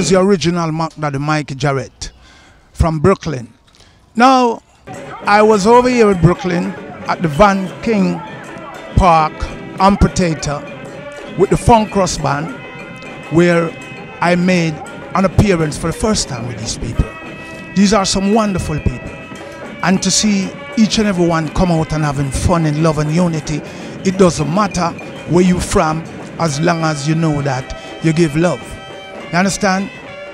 is the original Mac Daddy Mike Jarrett from Brooklyn. Now, I was over here in Brooklyn at the Von King Park Amphitheater with the Funkrust Band where I made an appearance for the first time with these people. These are some wonderful people. And to see each and every one come out and having fun and love and unity, it doesn't matter where you're from as long as you know that you give love. You understand?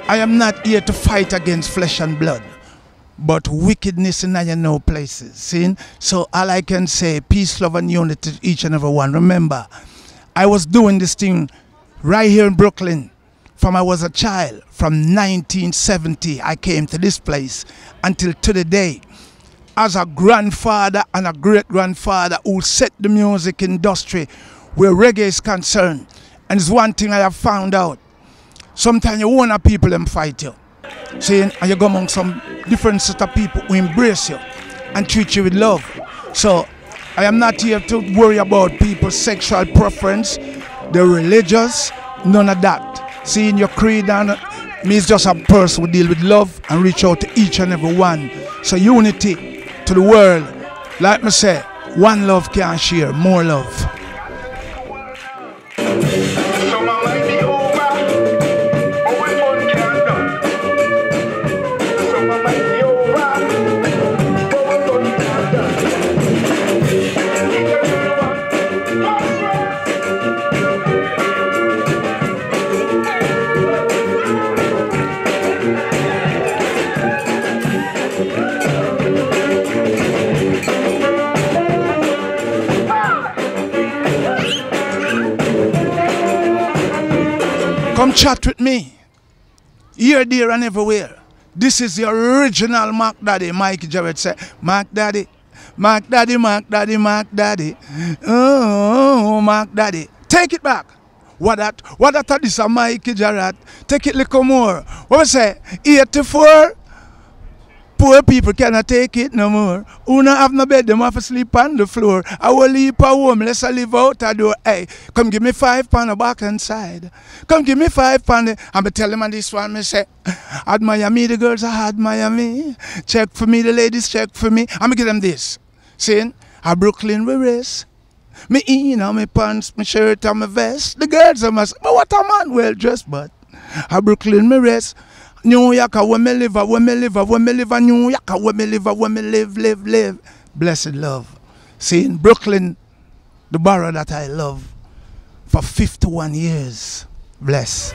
I am not here to fight against flesh and blood, but wickedness in your no places. See? So all I can say, peace, love, and unity to each and every one. Remember, I was doing this thing right here in Brooklyn from I was a child. From 1970, I came to this place until to the day. As a grandfather and a great grandfather who set the music industry where reggae is concerned. And it's one thing I have found out. Sometimes you want people them fight you. Saying and you go among some different set of people who embrace you and treat you with love. So I am not here to worry about people's sexual preference, their religious, none of that. Seeing your creed and me is just a person who deal with love and reach out to each and every one. So unity to the world. Like me say, one love can share, more love. Come chat with me. Here, there, and everywhere. This is the original Mac Daddy. Mike Jarrett said, Mac Daddy, Mac Daddy, Mac Daddy, Mac Daddy. Oh, Mac Daddy. Take it back. What that? What that? This is Mike Jarrett. Take it little more. What we say? 84? Poor people cannot take it no more. Who not have no bed, them have to sleep on the floor. I will leave a homeless, I live out a door. Hey, come give me five pound the back and side. Come give me five pound. I'm tell them on this one, me say, admire me, the girls I admire me. Check for me, the ladies check for me. I'm give them this. Saying, a Brooklyn we race. Me in on my pants, my shirt and my vest. The girls are my, but what a man well dressed, but a Brooklyn me rest. New York, where me live, where me live, where me live, New York, where me live, where me live, live, live. Blessed love. See, in Brooklyn, the borough that I love, for 51 years. Bless.